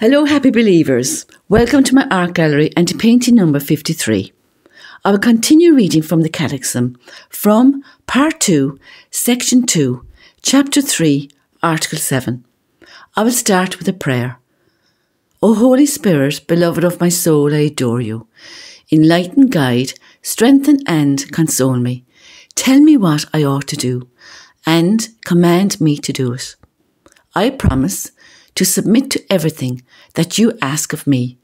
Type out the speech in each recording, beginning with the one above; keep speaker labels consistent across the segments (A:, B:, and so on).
A: Hello, happy believers. Welcome to my art gallery and to painting number 53. I will continue reading from the Catechism from Part 2, Section 2, Chapter 3, Article 7. I will start with a prayer. O Holy Spirit, beloved of my soul, I adore you. Enlighten, guide, strengthen, and console me. Tell me what I ought to do, and command me to do it. I promise to submit to everything that you ask of me,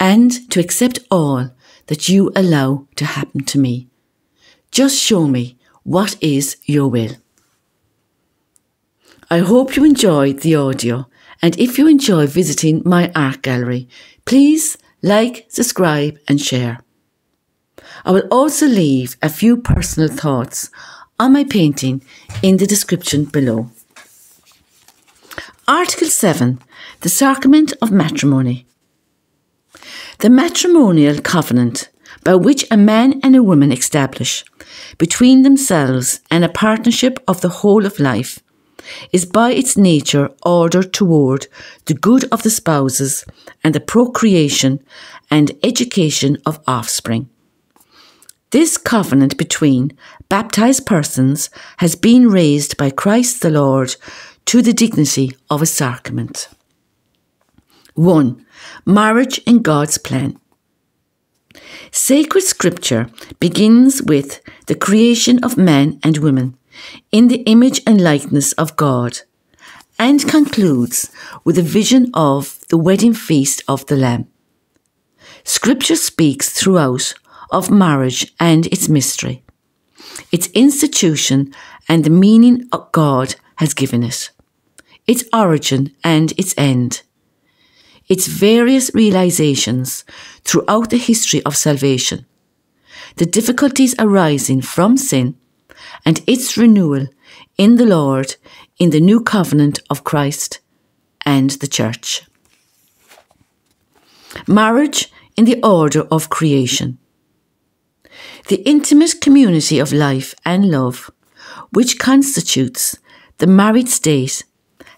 A: and to accept all that you allow to happen to me. Just show me what is your will. I hope you enjoyed the audio, and if you enjoy visiting my art gallery, please like, subscribe, and share. I will also leave a few personal thoughts on my painting in the description below. Article 7 The Sacrament of Matrimony. The matrimonial covenant by which a man and a woman establish between themselves and a partnership of the whole of life is by its nature ordered toward the good of the spouses and the procreation and education of offspring. This covenant between baptized persons has been raised by Christ the Lord to the dignity of a sacrament. 1. Marriage in God's plan. Sacred scripture begins with the creation of man and woman in the image and likeness of God and concludes with a vision of the wedding feast of the Lamb. Scripture speaks throughout of marriage and its mystery, its institution and the meaning God has given it, its origin and its end, its various realizations throughout the history of salvation, the difficulties arising from sin, and its renewal in the Lord in the new covenant of Christ and the Church. Marriage in the order of creation. The intimate community of life and love, which constitutes the married state,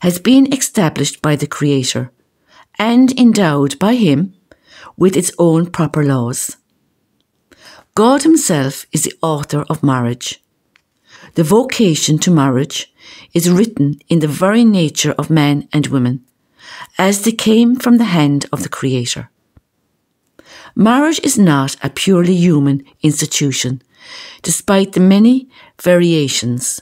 A: has been established by the Creator and endowed by Him with its own proper laws. God Himself is the author of marriage. The vocation to marriage is written in the very nature of men and women, as they came from the hand of the Creator. Marriage is not a purely human institution, despite the many variations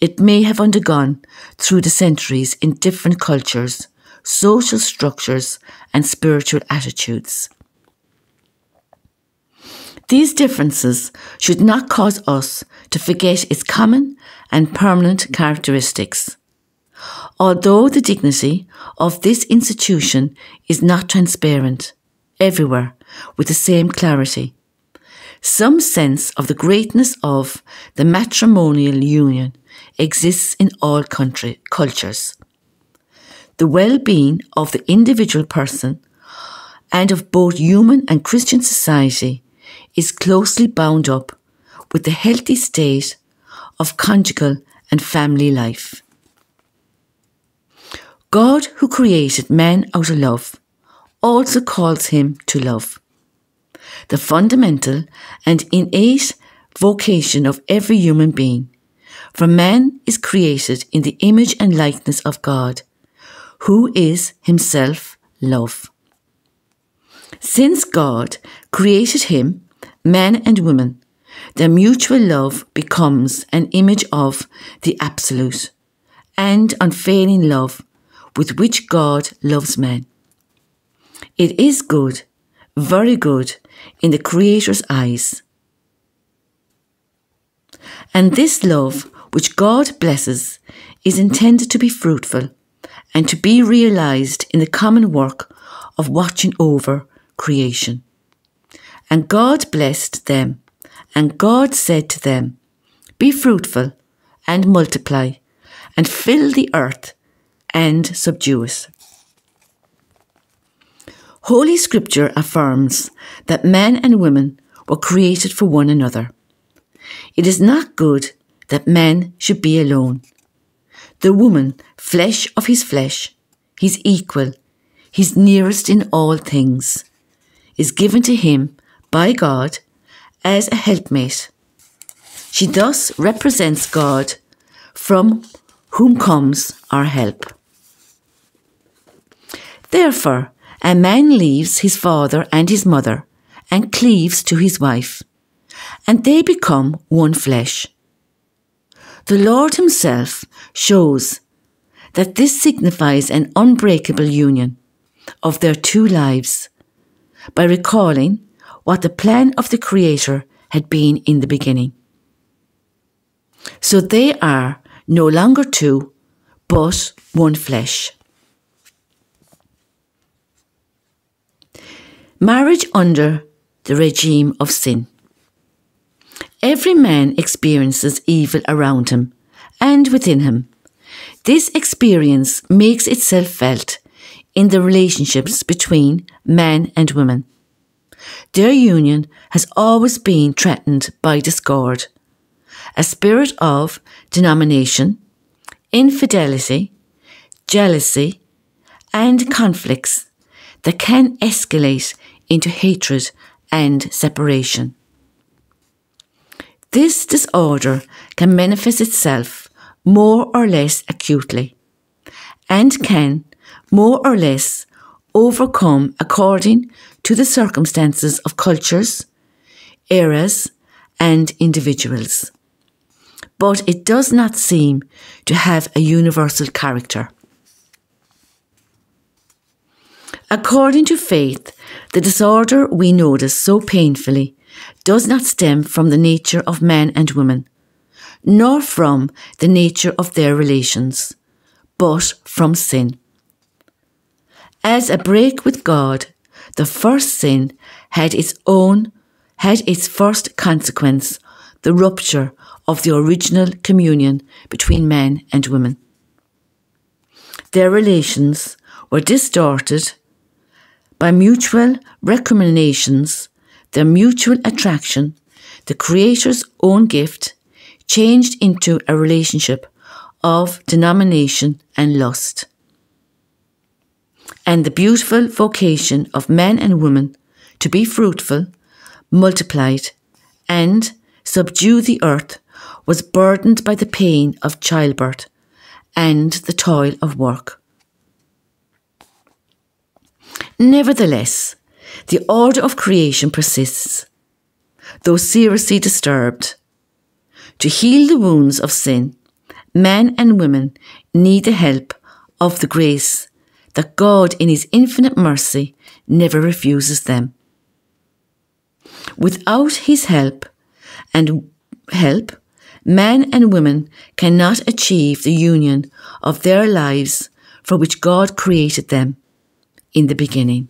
A: it may have undergone through the centuries in different cultures social structures, and spiritual attitudes. These differences should not cause us to forget its common and permanent characteristics. Although the dignity of this institution is not transparent everywhere with the same clarity, some sense of the greatness of the matrimonial union exists in all country, cultures the well being of the individual person and of both human and Christian society is closely bound up with the healthy state of conjugal and family life. God, who created man out of love, also calls him to love. The fundamental and innate vocation of every human being. For man is created in the image and likeness of God who is himself love. Since God created him, man and woman, their mutual love becomes an image of the absolute and unfailing love with which God loves man. It is good, very good, in the Creator's eyes. And this love, which God blesses, is intended to be fruitful and to be realized in the common work of watching over creation. And God blessed them, and God said to them, Be fruitful and multiply, and fill the earth and subdue it. Holy Scripture affirms that men and women were created for one another. It is not good that men should be alone the woman, flesh of his flesh, his equal, his nearest in all things, is given to him by God as a helpmate. She thus represents God from whom comes our help. Therefore, a man leaves his father and his mother and cleaves to his wife, and they become one flesh. The Lord Himself shows that this signifies an unbreakable union of their two lives by recalling what the plan of the Creator had been in the beginning. So they are no longer two, but one flesh. Marriage under the regime of sin. Every man experiences evil around him and within him. This experience makes itself felt in the relationships between men and women. Their union has always been threatened by discord, a spirit of denomination, infidelity, jealousy, and conflicts that can escalate into hatred and separation. This disorder can manifest itself more or less acutely and can more or less overcome according to the circumstances of cultures, eras, and individuals. But it does not seem to have a universal character. According to faith, the disorder we notice so painfully does not stem from the nature of men and women, nor from the nature of their relations, but from sin. As a break with God, the first sin had its own, had its first consequence, the rupture of the original communion between men and women. Their relations were distorted by mutual recriminations their mutual attraction, the Creator's own gift, changed into a relationship of denomination and lust. And the beautiful vocation of men and women to be fruitful, multiplied, and subdue the earth was burdened by the pain of childbirth and the toil of work. Nevertheless, the order of creation persists, though seriously disturbed. To heal the wounds of sin, men and women need the help of the grace that God, in His infinite mercy, never refuses them. Without His help and help, men and women cannot achieve the union of their lives for which God created them in the beginning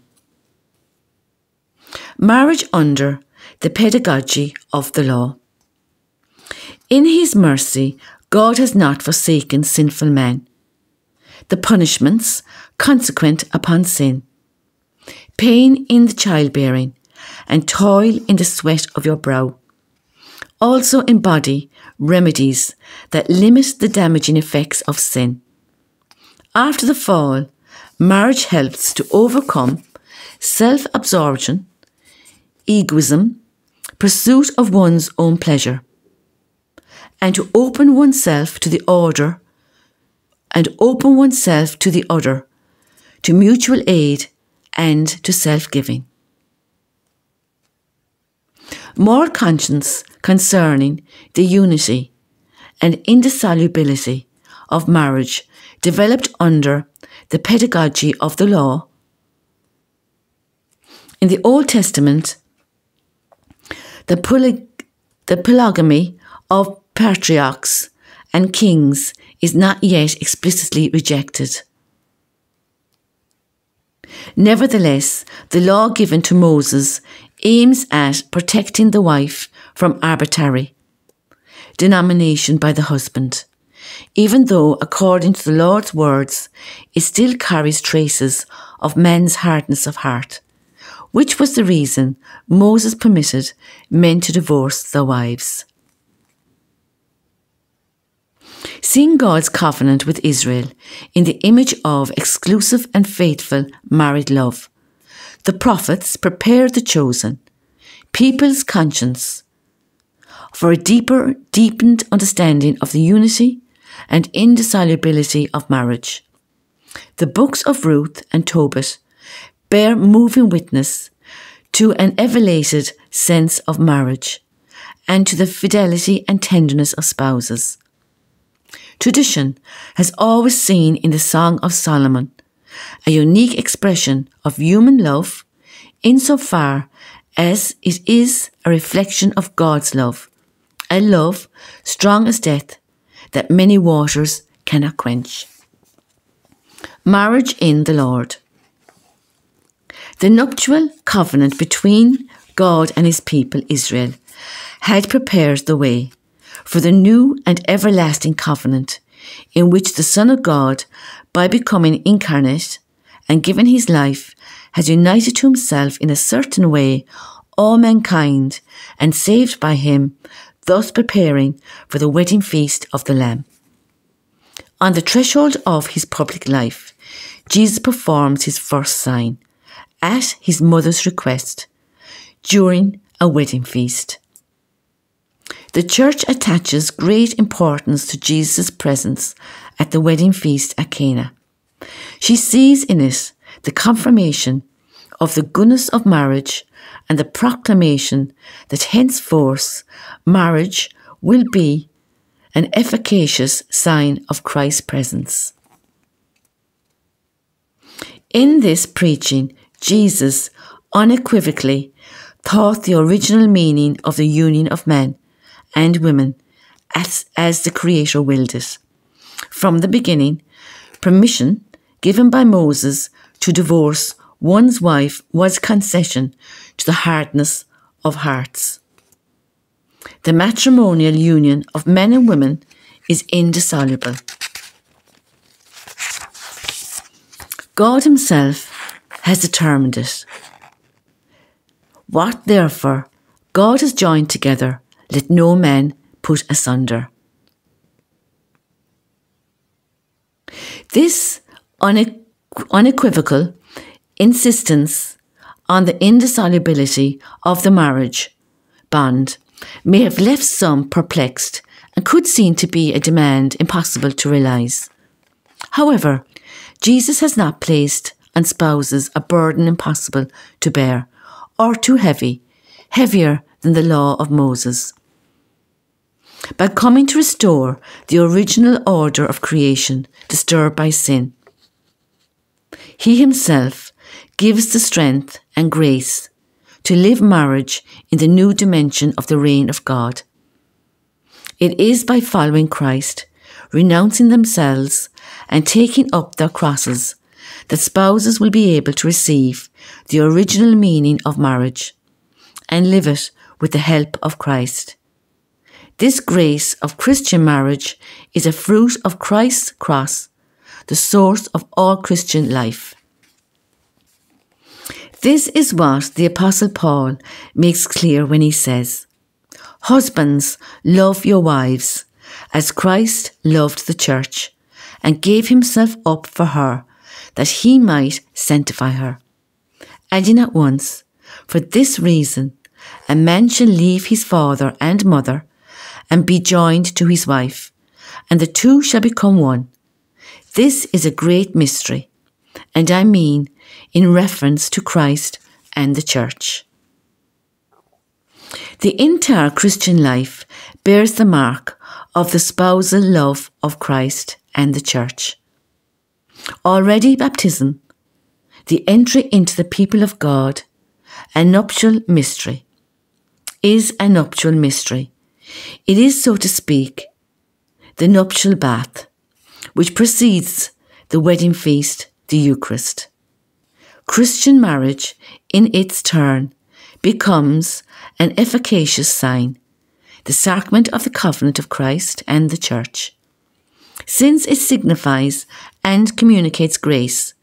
A: marriage under the pedagogy of the law. In his mercy, God has not forsaken sinful men. The punishments consequent upon sin, pain in the childbearing, and toil in the sweat of your brow, also embody remedies that limit the damaging effects of sin. After the fall, marriage helps to overcome self absorption egoism, pursuit of one's own pleasure, and to open oneself to the order and open oneself to the other, to mutual aid and to self giving. More conscience concerning the unity and indissolubility of marriage developed under the pedagogy of the law. In the Old Testament, the, poly- the polygamy of patriarchs and kings is not yet explicitly rejected. Nevertheless, the law given to Moses aims at protecting the wife from arbitrary denomination by the husband, even though, according to the Lord's words, it still carries traces of men's hardness of heart which was the reason Moses permitted men to divorce their wives. Seeing God's covenant with Israel in the image of exclusive and faithful married love, the prophets prepared the chosen, people's conscience, for a deeper, deepened understanding of the unity and indissolubility of marriage. The books of Ruth and Tobit bear moving witness to an elevated sense of marriage and to the fidelity and tenderness of spouses. Tradition has always seen in the Song of Solomon a unique expression of human love insofar as it is a reflection of God's love, a love strong as death that many waters cannot quench. Marriage in the Lord. The nuptial covenant between God and his people Israel had prepared the way for the new and everlasting covenant in which the Son of God, by becoming incarnate and given his life, has united to himself in a certain way all mankind and saved by him, thus preparing for the wedding feast of the Lamb. On the threshold of his public life, Jesus performs his first sign at his mother's request during a wedding feast. The church attaches great importance to Jesus' presence at the wedding feast at Cana. She sees in it the confirmation of the goodness of marriage and the proclamation that henceforth marriage will be an efficacious sign of Christ's presence. In this preaching, Jesus unequivocally taught the original meaning of the union of men and women as, as the Creator willed it. From the beginning, permission given by Moses to divorce one's wife was concession to the hardness of hearts. The matrimonial union of men and women is indissoluble. God Himself has determined it. What therefore God has joined together, let no man put asunder. This une- unequivocal insistence on the indissolubility of the marriage bond may have left some perplexed and could seem to be a demand impossible to realise. However, Jesus has not placed on spouses a burden impossible to bear or too heavy, heavier than the law of Moses. By coming to restore the original order of creation disturbed by sin, he himself gives the strength and grace to live marriage in the new dimension of the reign of God. It is by following Christ, renouncing themselves, and taking up their crosses that spouses will be able to receive the original meaning of marriage and live it with the help of Christ. This grace of Christian marriage is a fruit of Christ's cross, the source of all Christian life. This is what the Apostle Paul makes clear when he says, Husbands, love your wives, as Christ loved the church, and gave himself up for her, that he might sanctify her. Adding at once, For this reason, a man shall leave his father and mother, and be joined to his wife, and the two shall become one. This is a great mystery, and I mean in reference to Christ and the Church. The entire Christian life bears the mark of the spousal love of Christ and the Church. Already baptism, the entry into the people of God, a nuptial mystery, is a nuptial mystery. It is, so to speak, the nuptial bath, which precedes the wedding feast, the Eucharist. Christian marriage, in its turn, becomes an efficacious sign, the sacrament of the covenant of Christ and the Church. Since it signifies and communicates grace,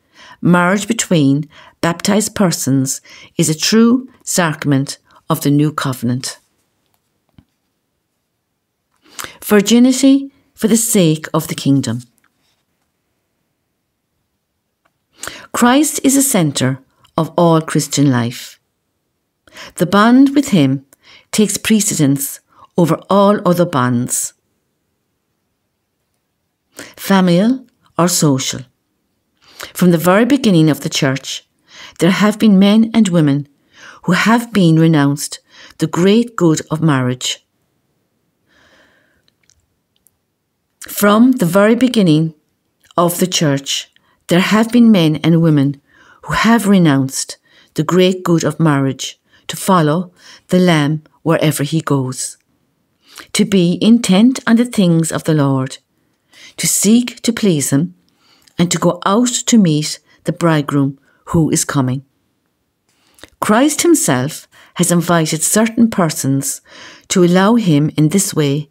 A: marriage between baptized persons is a true sacrament of the new covenant. Virginity for the sake of the kingdom. Christ is the centre of all Christian life. The bond with Him takes precedence over all other bonds, familial or social. From the very beginning of the Church, there have been men and women who have been renounced the great good of marriage. From the very beginning of the Church, there have been men and women who have renounced the great good of marriage to follow the Lamb wherever he goes, to be intent on the things of the Lord, to seek to please him, and to go out to meet the bridegroom who is coming. Christ himself has invited certain persons to allow him in this way.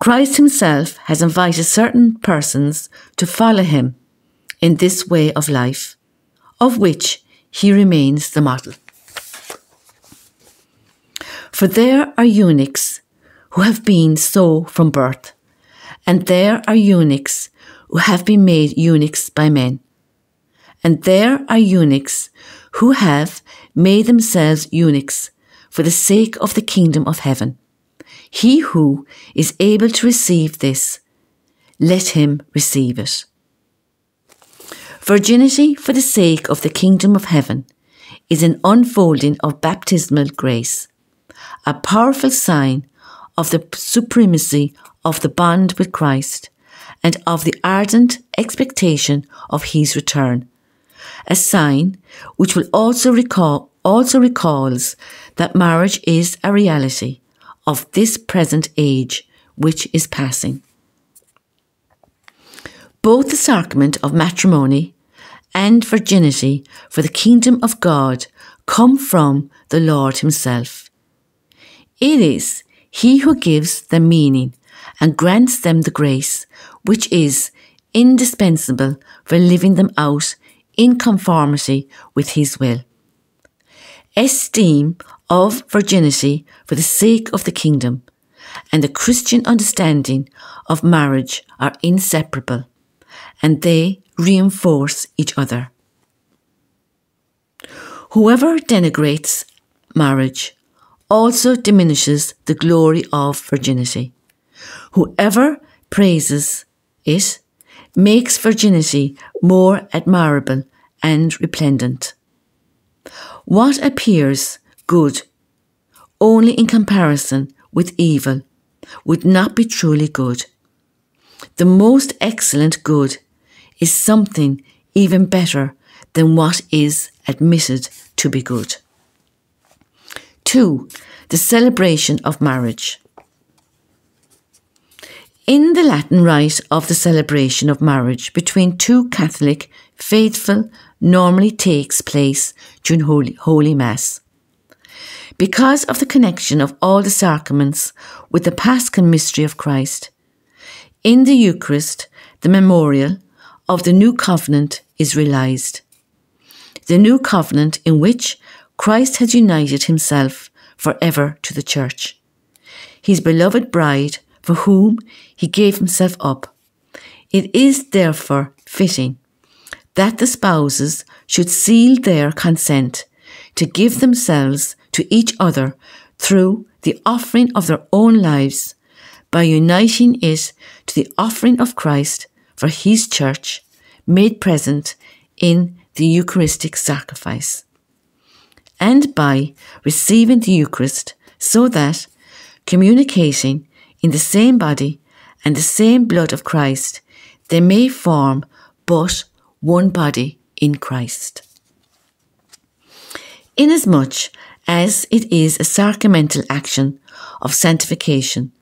A: Christ himself has invited certain persons to follow him in this way of life, of which he remains the model. For there are eunuchs who have been so from birth, and there are eunuchs who have been made eunuchs by men, and there are eunuchs who have made themselves eunuchs for the sake of the kingdom of heaven. He who is able to receive this, let him receive it. Virginity for the sake of the kingdom of heaven is an unfolding of baptismal grace, a powerful sign of the supremacy of the bond with Christ and of the ardent expectation of his return a sign which will also recall also recalls that marriage is a reality of this present age which is passing. Both the sacrament of matrimony and virginity for the kingdom of God come from the Lord Himself. It is He who gives them meaning and grants them the grace which is indispensable for living them out in conformity with his will. Esteem of virginity for the sake of the kingdom and the Christian understanding of marriage are inseparable and they reinforce each other. Whoever denigrates marriage also diminishes the glory of virginity. Whoever praises it makes virginity more admirable and resplendent. What appears good only in comparison with evil would not be truly good. The most excellent good is something even better than what is admitted to be good. 2. The celebration of marriage. In the Latin rite of the celebration of marriage between two Catholic faithful normally takes place during Holy, Holy Mass. Because of the connection of all the sacraments with the Paschal mystery of Christ, in the Eucharist, the memorial of the new covenant is realized. The new covenant in which Christ has united himself forever to the Church. His beloved bride for whom he gave himself up. It is therefore fitting that the spouses should seal their consent to give themselves to each other through the offering of their own lives by uniting it to the offering of Christ for his church made present in the Eucharistic sacrifice, and by receiving the Eucharist so that, communicating in the same body and the same blood of Christ, they may form but one body in Christ. Inasmuch as it is a sacramental action of sanctification,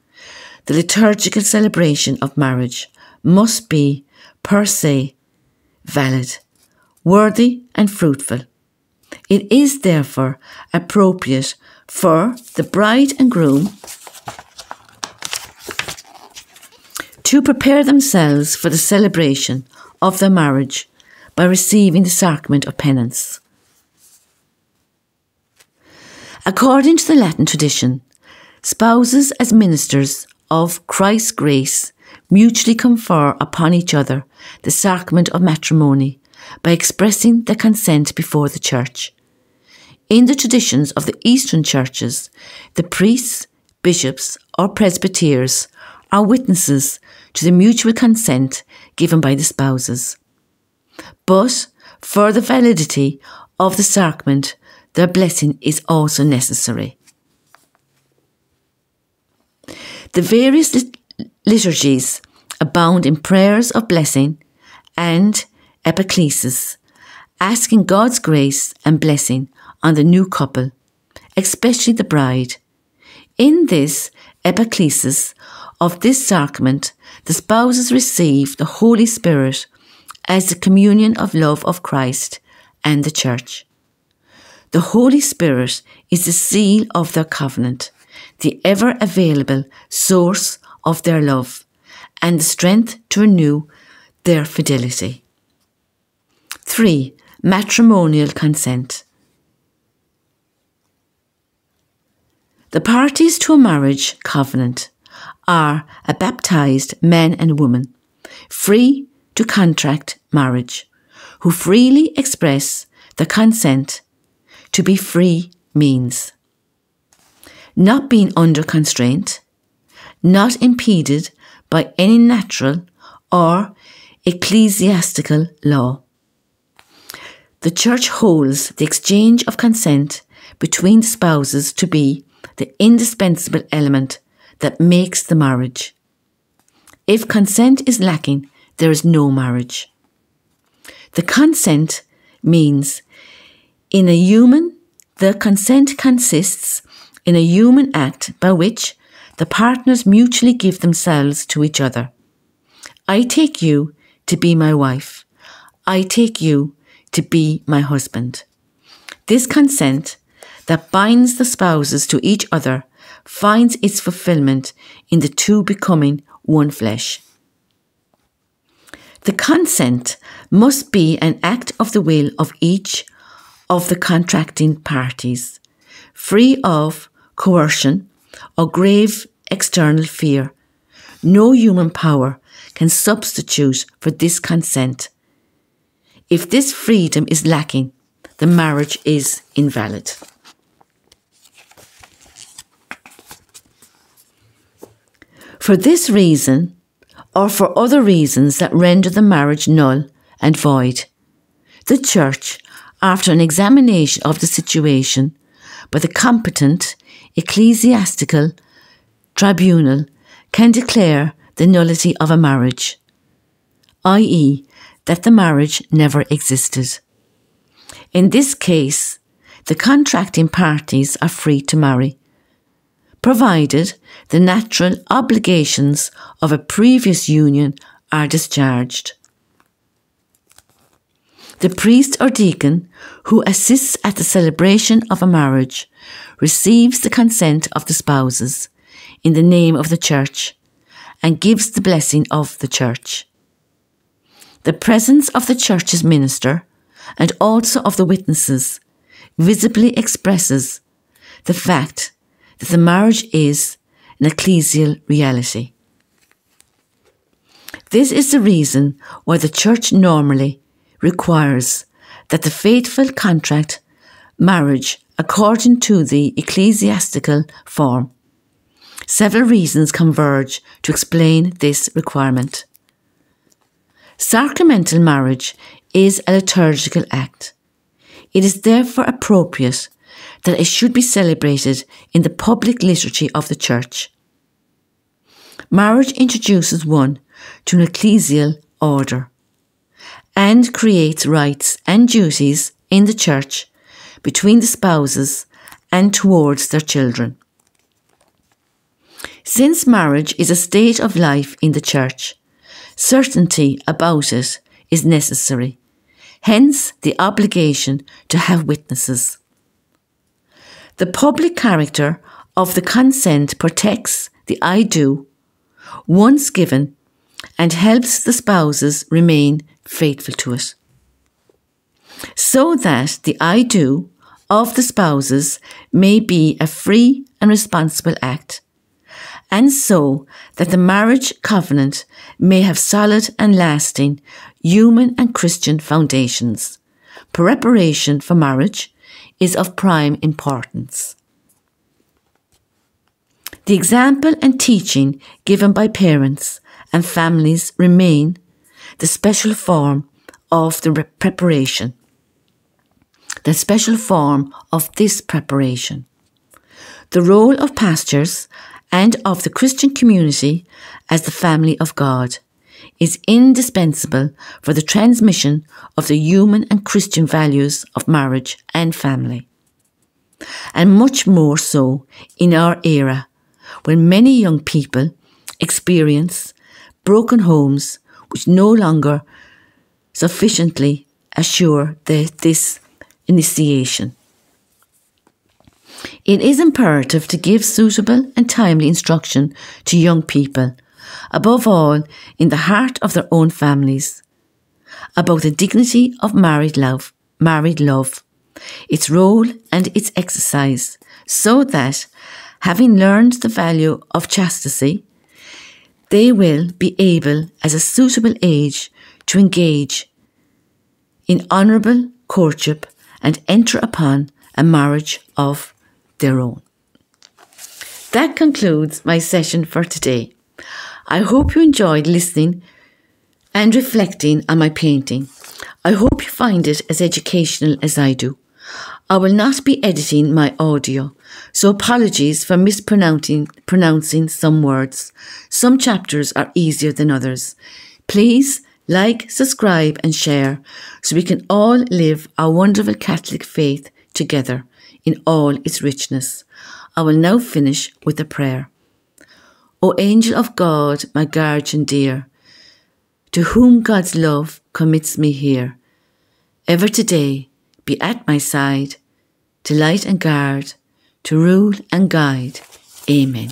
A: the liturgical celebration of marriage must be per se valid, worthy, and fruitful. It is therefore appropriate for the bride and groom to prepare themselves for the celebration of their marriage by receiving the sacrament of penance. According to the Latin tradition, spouses as ministers of Christ's grace mutually confer upon each other the sacrament of matrimony by expressing their consent before the church. In the traditions of the Eastern churches, the priests, bishops, or presbyters are witnesses to the mutual consent given by the spouses. But for the validity of the sacrament, their blessing is also necessary. The various lit- liturgies abound in prayers of blessing and epiclesis, asking God's grace and blessing on the new couple, especially the bride. In this epiclesis of this sacrament, the spouses receive the Holy Spirit as the communion of love of Christ and the Church. The Holy Spirit is the seal of their covenant, the ever available source of their love, and the strength to renew their fidelity. 3. Matrimonial consent. The parties to a marriage covenant are a baptized man and woman, free to contract marriage, who freely express the consent to be free means. Not being under constraint, not impeded by any natural or ecclesiastical law. The Church holds the exchange of consent between spouses to be the indispensable element that makes the marriage. If consent is lacking, there is no marriage. The consent means in a human, the consent consists in a human act by which the partners mutually give themselves to each other. I take you to be my wife. I take you to be my husband. This consent that binds the spouses to each other finds its fulfillment in the two becoming one flesh. The consent must be an act of the will of each of the contracting parties, free of coercion or grave external fear. No human power can substitute for this consent. If this freedom is lacking, the marriage is invalid. For this reason, or for other reasons that render the marriage null and void, the Church, after an examination of the situation by the competent ecclesiastical tribunal, can declare the nullity of a marriage, i.e., that the marriage never existed. In this case, the contracting parties are free to marry, provided the natural obligations of a previous union are discharged. The priest or deacon who assists at the celebration of a marriage receives the consent of the spouses in the name of the church and gives the blessing of the church. The presence of the church's minister and also of the witnesses visibly expresses the fact that the marriage is an ecclesial reality. This is the reason why the church normally requires that the faithful contract marriage according to the ecclesiastical form. Several reasons converge to explain this requirement. Sacramental marriage is a liturgical act. It is therefore appropriate that it should be celebrated in the public liturgy of the Church. Marriage introduces one to an ecclesial order and creates rights and duties in the Church between the spouses and towards their children. Since marriage is a state of life in the Church, certainty about it is necessary, hence the obligation to have witnesses. The public character of the consent protects the I do once given and helps the spouses remain faithful to it. So that the I do of the spouses may be a free and responsible act and so that the marriage covenant may have solid and lasting human and Christian foundations. Preparation for marriage is of prime importance. The example and teaching given by parents and families remain the special form of the preparation. The special form of this preparation. The role of pastors and of the Christian community as the family of God is indispensable for the transmission of the human and Christian values of marriage and family. And much more so in our era, when many young people experience broken homes which no longer sufficiently assure the, this initiation. It is imperative to give suitable and timely instruction to young people, above all in the heart of their own families, about the dignity of married love, married love, its role and its exercise, so that, having learned the value of chastity, they will be able, as a suitable age, to engage in honourable courtship and enter upon a marriage of their own. That concludes my session for today. I hope you enjoyed listening and reflecting on my painting. I hope you find it as educational as I do. I will not be editing my audio, so apologies for mispronouncing pronouncing some words. Some chapters are easier than others. Please like, subscribe, and share so we can all live our wonderful Catholic faith together in all its richness. I will now finish with a prayer. O angel of God, my guardian dear, to whom God's love commits me here, ever today be at my side, to light and guard, to rule and guide. Amen.